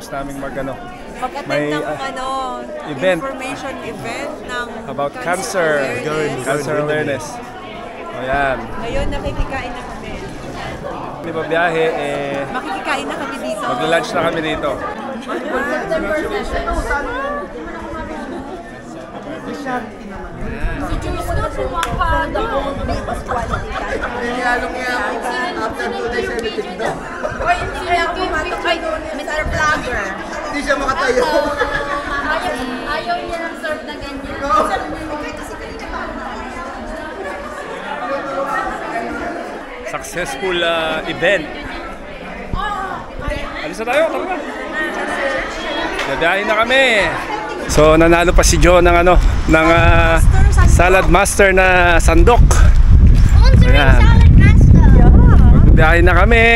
Pagkatapos naming mag ano, May, ng ah, ano, event. information event ng about cancer. awareness. Cancer awareness. O yan. Ngayon nakikikain na kami. Di ba biyahe, eh, Makikikain na kami dito. mag-lunch na kami dito. Mr. Vlogger. Hindi siya makatayo. Ayaw, ayaw niya ng serve na ganyan. Successful uh, event. Alis na tayo, tara na. Nadahin na kami. So nanalo pa si Joe ng ano, ng uh, salad master na sandok. Ayan. Magbiyahe na kami.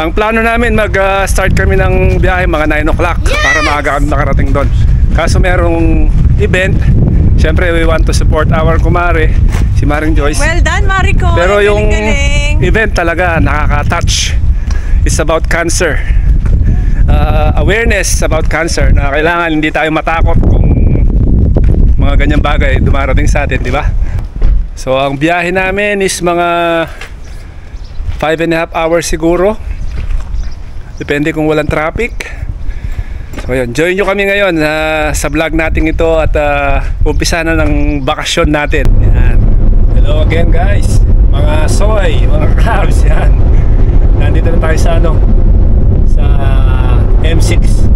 Ang plano namin mag-start kami ng biyahe mga 9 o'clock para maaga kami nakarating doon. Kaso merong event, Siyempre we want to support our kumare, si Maring Joyce. Well done, Marico. Pero yung Galing-galing. event talaga nakaka-touch. It's about cancer. Uh, awareness about cancer na kailangan hindi tayo matakot kung mga ganyang bagay dumarating sa atin, di ba? So ang biyahe namin is mga 5 and a half hours siguro. Depende kung walang traffic. So yun, join nyo kami ngayon ah, sa vlog natin ito at uh, umpisa na ng bakasyon natin. Yan. Hello again guys. Mga soy, mga crabs yan. Nandito na tayo sa ano? Sa M6.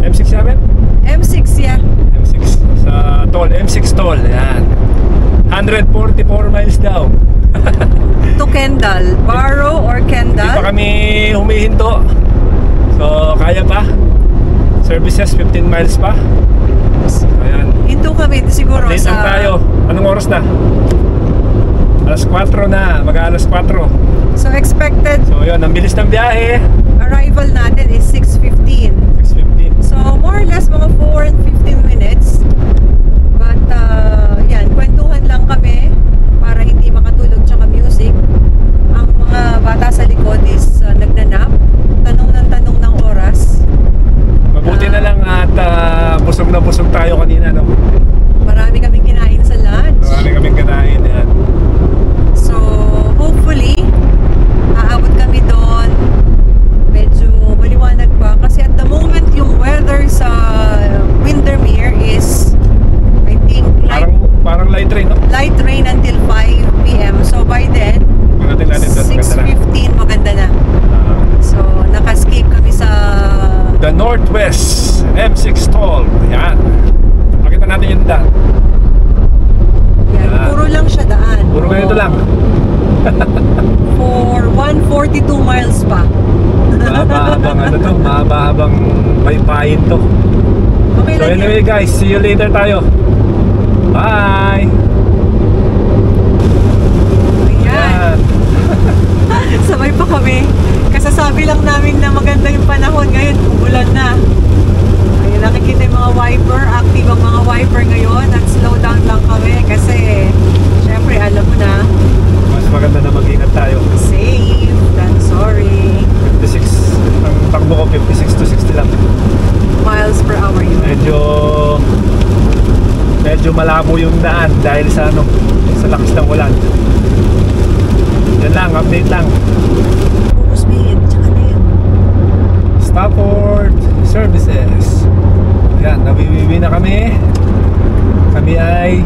M6 namin? M6, yeah. M6. Sa toll, M6 toll. Yan. 144 miles daw. to Kendall? Barrow or Kendall? Hindi pa kami humihinto. So, kaya pa. Services, 15 miles pa. Ayan. Hinto kami siguro Update sa... tayo. Anong oras na? Alas 4 na. Mag-alas 4. So, expected. So, yun. Ang bilis ng biyahe. Arrival natin is 6.15. 6.15. So, more or less mga 4 and 15 minutes. But, uh, yan. 20 anyway guys, see you later tayo. Bye! Ayan. Yan. Sabay pa kami. Kasasabi lang namin na maganda yung panahon. Ngayon, umulan na. Ayun, nakikita yung mga wiper. Active ang mga wiper ngayon. At slow down lang kami. Kasi, syempre, alam mo na, Mas maganda na mag-ingat tayo. safe than sorry. 56, ang takbo ko 56 to 60 lang. Miles per hour yun. Medyo yung daan dahil sa ano, sa lakas ng ulan. Yan lang, update lang. Stafford Services. Yan, nabibibi na kami. Kami ay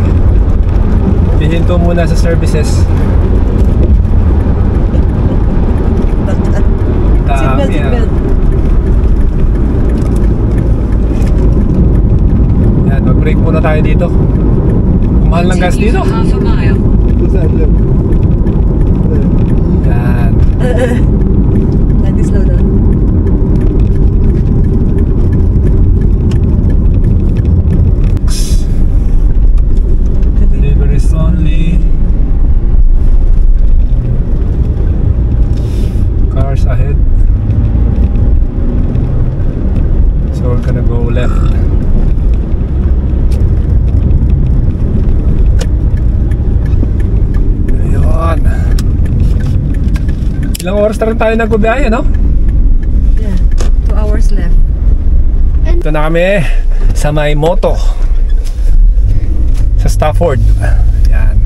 hihinto muna sa services. Seatbelt, Dami, ah. seatbelt. Yan, mag-break muna tayo dito. Mahal ng gas dito. Na rin tayo nagbibiyahe, no? Yeah. Two hours Dito na kami sa may moto. Sa Stafford. Yan.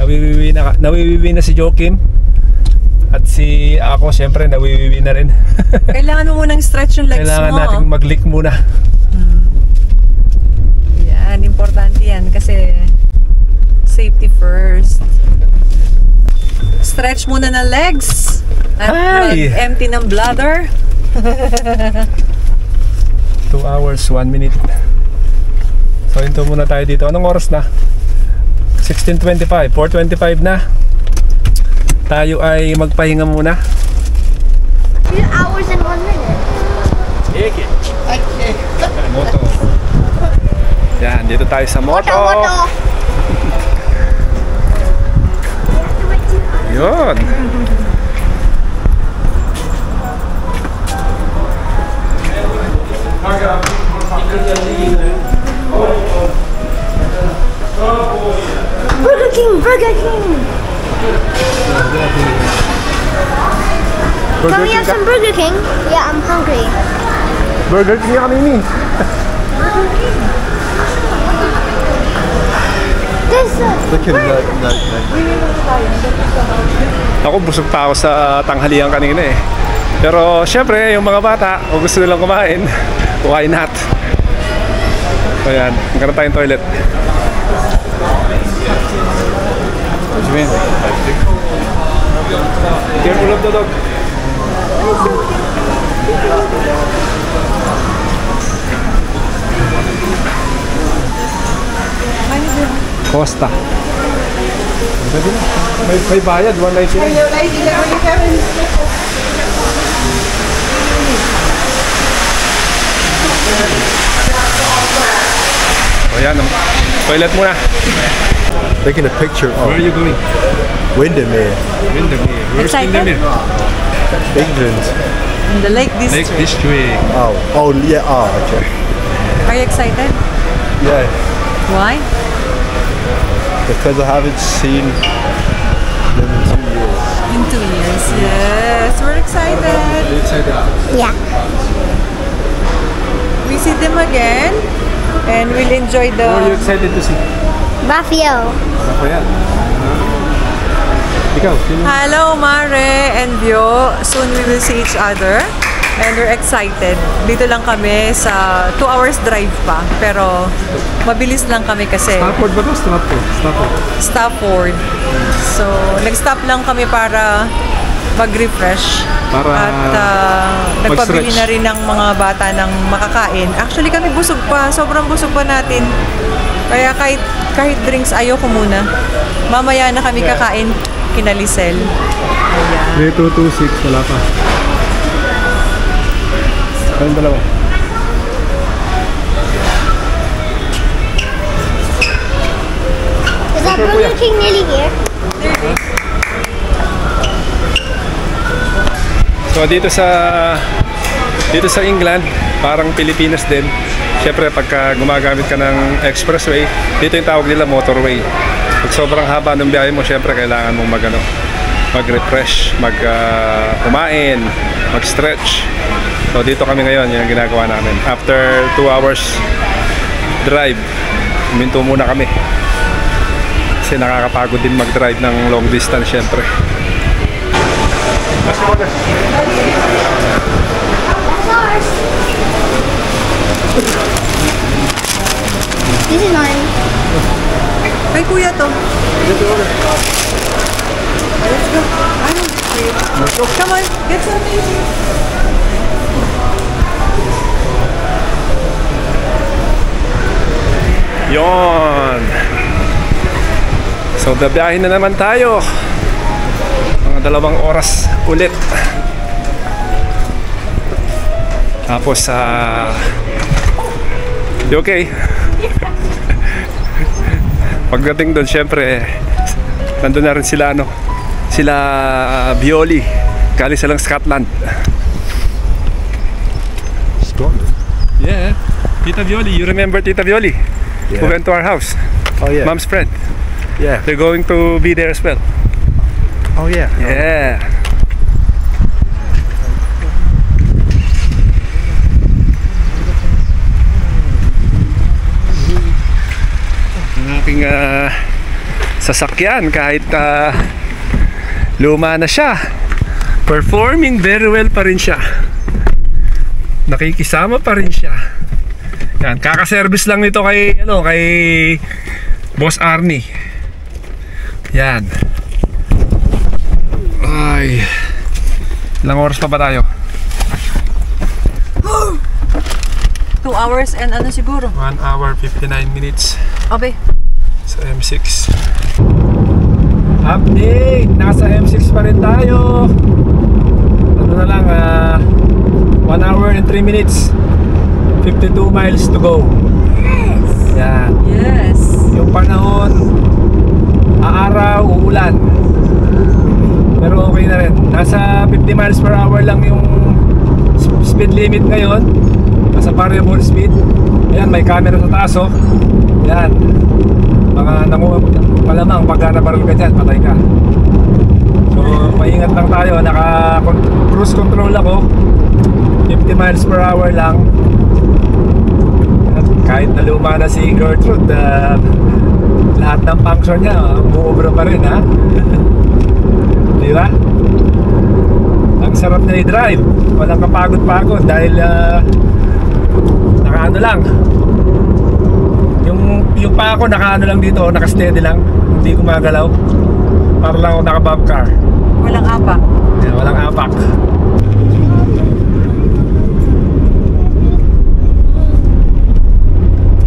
Nawiwiwi na, nawiwiwi na si Joakim. At si ako, syempre, nawiwiwi na rin. Kailangan mo munang stretch yung legs Kailangan mo. natin mag-lick muna. Yan, importante yan kasi safety first. Stretch muna ng legs. Ay! empty ng bladder. 2 hours, 1 minute. So, hinto muna tayo dito. Anong oras na? 16.25, 4.25 na. Tayo ay magpahinga muna. Two hours and one minute. Moto. Yan, dito tayo sa moto. Yun. Burger King, Burger King. Can we have some Burger King? Yeah, I'm hungry. Burger King. This uh, Ako busog pa ako sa tanghalian kanina eh. Pero syempre, yung mga bata, kung gusto nilang kumain, why not? So yan, magkaroon tayong toilet. Careful of the dog. Costa. May, may bayad, 199. O yan, ang um, toilet muna. Taking a picture Where are you going? Windermere, Windermere. Where's Excited? Windermere? England. In the Lake District. Lake District. District. Oh, oh yeah. Oh, okay. Are you excited? Yeah, Why? because I haven't seen them in two years. In two years. Yes, we're excited. yeah. We see them again and we'll enjoy Who are you the excited to see? Rafael. Yan. Ikaw? Hello, Mare and Bio. Soon we will see each other. And we're excited. Dito lang kami sa 2 hours drive pa. Pero mabilis lang kami kasi Stafford ba to? Stafford. Stafford. Stafford. So, nag-stop lang kami para mag-refresh. Para At ah, nagpabili na rin ng mga bata ng makakain. Actually kami busog pa. Sobrang busog pa natin. Kaya kahit, kahit drinks ayoko muna. Mamaya na kami Yeah. kakain kina Lisel. Ayan. 3226, wala pa. Kayong dalawa. Is that Burger King nearly here? So dito sa dito sa England, parang Pilipinas din. Siyempre pagka gumagamit ka ng expressway, dito yung tawag nila motorway. Pag sobrang haba ng biyahe mo, siyempre kailangan mong mag ano, mag-refresh, mag kumain, mag-stretch. So dito kami ngayon, yun ang ginagawa namin. After 2 hours drive, huminto muna kami. Kasi nakakapagod din mag-drive ng long distance siyempre. Let's go there. That's ours. This is mine. Kay kuya to. Let's go. I don't wait. Come on, get something. Yon. So, babiyahin na naman tayo. Mga dalawang oras ulit. Tapos, sa you okay? Pagdating doon, syempre, nandun na rin sila, ano, sila ah, Violi. Galing silang Scotland. Scotland. Yeah. Tita Violi, you remember Tita Violi? Who Yeah. went to our house? Oh yeah. Mom's friend. Yeah. They're going to be there as well. Oh yeah. Yeah. Aking ah, sasakyan kahit ah, luma na siya. Performing very well pa rin siya. Nakikisama pa rin siya. Yan, kaka-service lang nito kay ano, kay Boss Arnie. Yan. Ay. Ilang oras pa ba tayo? 2 hours and ano siguro? 1 hour 59 minutes Abe, sa M6. Update! Nasa M6 pa rin tayo. Ano na lang, ah 1 hour and 3 minutes. 52 miles to go. Yan. yes. Yung panahon, aaraw, uulan. Pero okay na rin. Nasa 50 miles per hour lang yung speed limit ngayon. Nasa variable speed. Ayan, may camera sa taas oh. Yan. Mga nangu malamang pagka nabaril ka dyan, patay ka. So, maingat lang tayo. Naka cruise control ako. 50 miles per hour lang. At kahit na luma na si Gertrude, ah, lahat ng function niya, umuubra pa rin ha. Di ba? Ang sarap niya i-drive. Walang kapagod-pagod dahil uh, nakaano lang. Yung, pa ako nakaano lang dito, naka-steady lang. Hindi gumagalaw. Para lang ako naka-bob car. Walang apa. Yan, walang apak.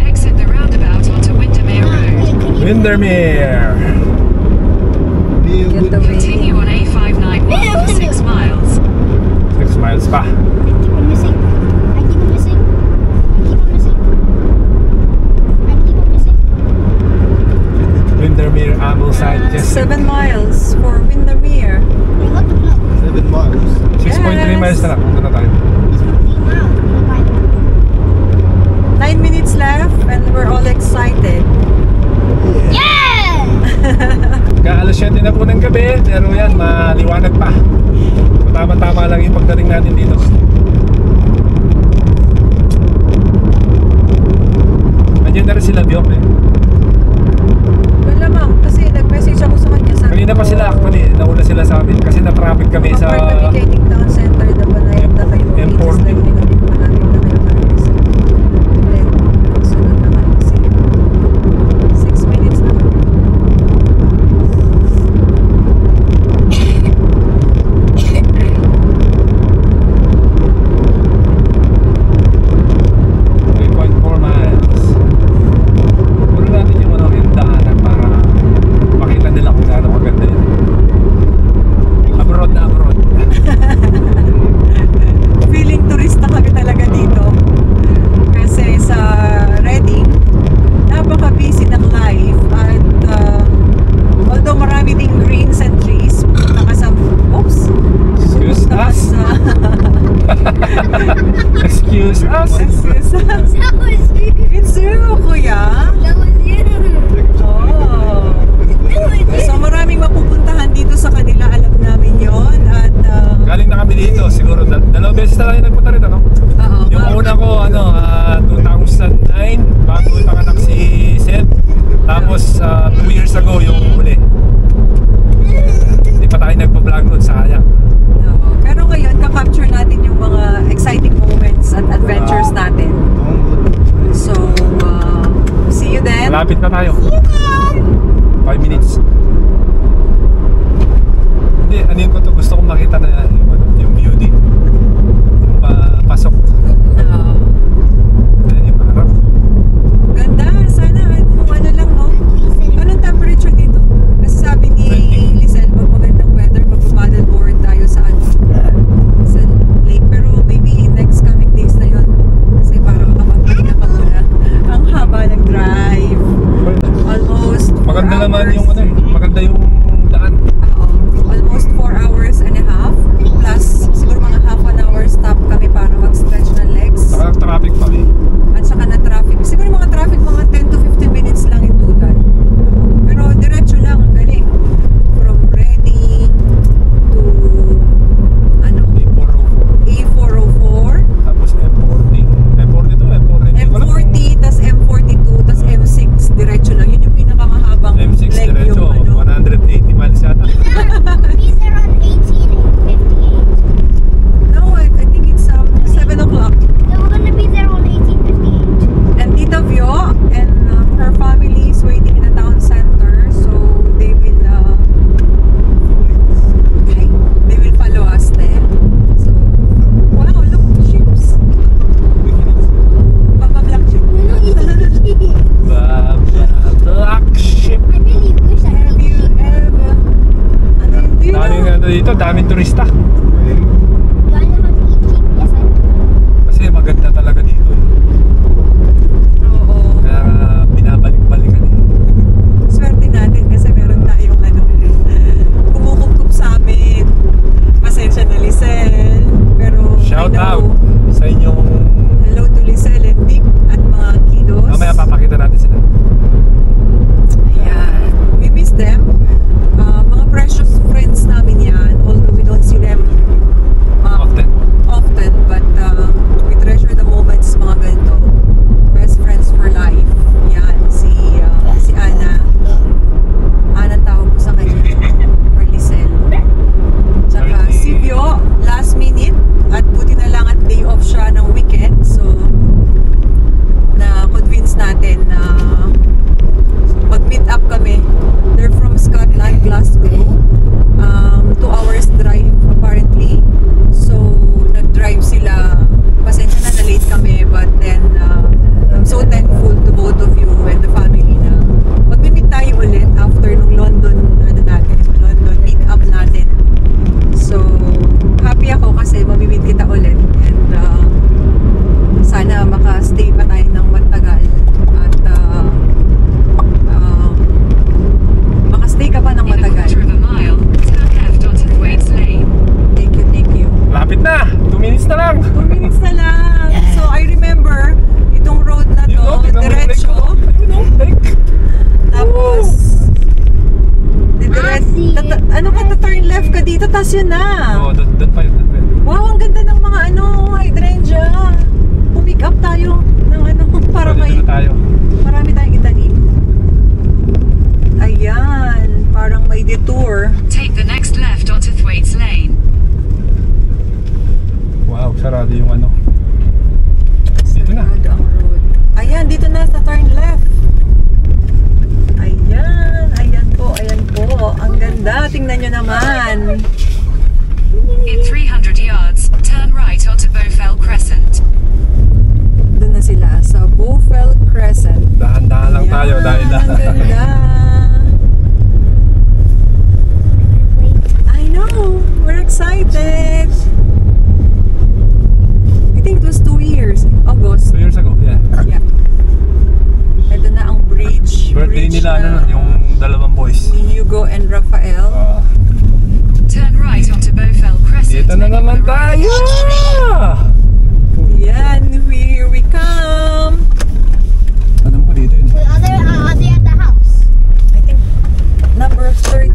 Exit the roundabout onto Windermere Road. Windermere. Continue on A591 for 6 miles. 6 miles pa. Windermere Ambleside. Just 7 miles for Windermere. Wait, what the 7 miles. 6.3 Yes. miles na lang. Punta na tayo. Galing na kami dito, siguro dal- dalawang beses na lang nagpunta rito, no? oo, Yung una ko, ano, ah, 2009, bago ipanganak si Seth. Tapos, 2 years ago, yung huli. Hindi pa tayo nagpa-vlog nun, sayang. oo. Pero ngayon, ka-capture natin yung mga exciting moments at adventures natin. So, uh, see you then. Malapit na tayo. 5 minutes. Hindi, ano yun makita na yung, ano, yung beauty. Yung pa- pasok. Oo. Ayan yung harap. Ganda, sana kung ano lang, no? Anong temperature dito? Kasi sabi ni 20. Lizelle, pag magandang weather, magpa-paddleboard tayo sa ano, sa lake. Pero maybe next coming days na yon Kasi para makapagpahinga ka muna. Ang haba ng drive. Almost four Maganda naman hours. yung ano eh. Maganda yung daan. Oo. almost 4 hours and a half dito, daming turista. Tayo dahil ganda. I know, we're excited. I think it was two years. August. 2 years ago, yeah. Yeah. Ito na ang bridge. Birthday bridge nila, ano, na yung dalawang boys. Hugo and Rafael. Ah, Turn right onto Bowfell Crescent. dito na naman tayo! Yan, here we come. number of three.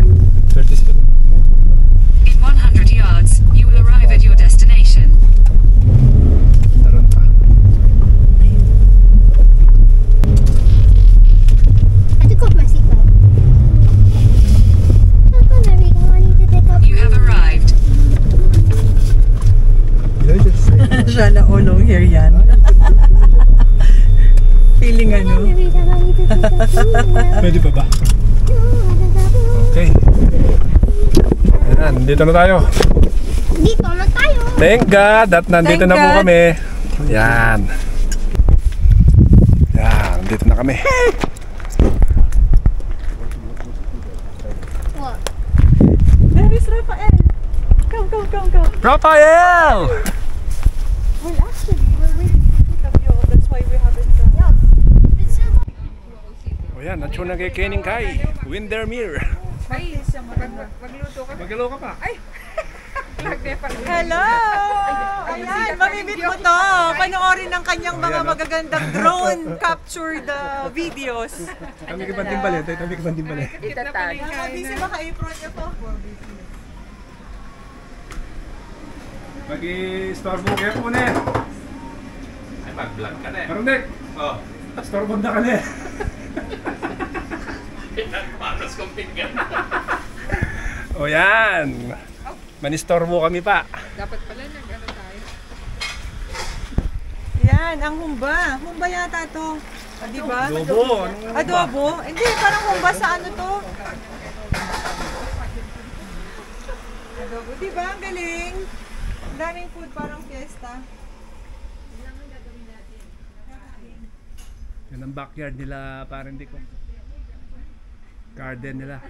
37. In 100 yards, you will arrive at your destination. I took off my seatbelt. You have arrived. Here yan. Feeling. Pwede ba ba? Ayan, dito na tayo. Dito na tayo. Thank God at nandito Thank na po God. kami. Yan. Yan, dito na kami. What? There is Rafael. Come, come, come, come. Rafael! Well, actually, we're waiting for Tita Vio. That's why we haven't... Uh, Yeah. It's so O yan, at yung nagkikining kay Windermere. Magalo ka pa. Ay! Hello! Ayan, mamimit mo to. Panoorin ng kanyang mga magagandang drone captured uh, videos. Kami ka banding balit, kami ka banding balit. Ah, busy ba ka-apron niyo po? Mag-i-storbo kayo po na eh. Ay, mag-vlog ka na eh. Parang Nick. Oh. Storbo na ka na eh. O yan. Manistorbo kami pa. Yan, ang humba. Humba yata to. Ah, di ba? Adobo. Anong? Adobo? Hindi, parang humba sa ano to? Adobo. Di ba? Ang galing. Ang daming food, parang fiesta. Yan ang backyard nila, parang di ko. Garden nila.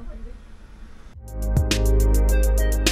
아, 감사합니다.